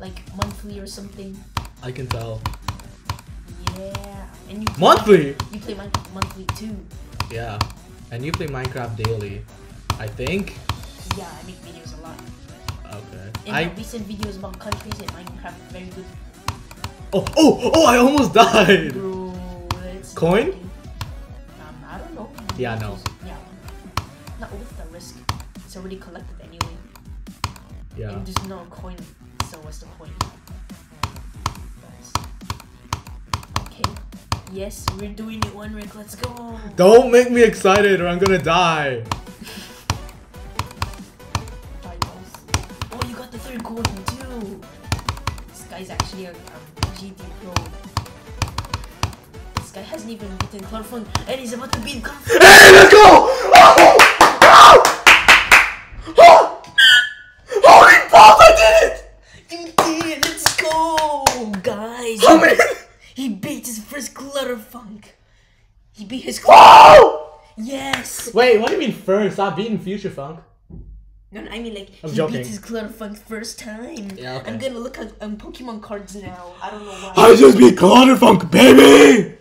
like monthly or something. I can tell. Yeah, and you play- Monthly? You play Minecraft monthly too. Yeah. And you play Minecraft daily. I think. Yeah, I make videos a lot. Okay. And I recent videos about countries in Minecraft very good. oh oh oh! I almost died. Bro, Coin? Um, I don't know. Yeah, no. Yeah. Not worth the risk. It's already collected anyway. Yeah. And there's no coin, so what's the point? Okay. Yes, we're doing it, one Rick. Let's go. Don't make me excited or I'm gonna die. Oh, you got the third coin too. This guy's actually a GD pro. This guy hasn't even beaten Clutterfunk, and he's about to beat Clutterfunk. Hey, let's go! Oh! Oh! Oh! Holy balls! I did it! You did. Let's go, He beat his first Clutterfunk. He beat his. Oh! Yes. Wait, what do you mean first? I've beaten Future Funk. No, no, I mean like I'm he joking. beat his Clutterfunk first time. Yeah, okay. I'm gonna look at um, Pokemon cards now. I don't know why. I just beat Clutterfunk, baby!